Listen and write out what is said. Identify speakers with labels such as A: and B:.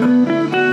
A: Música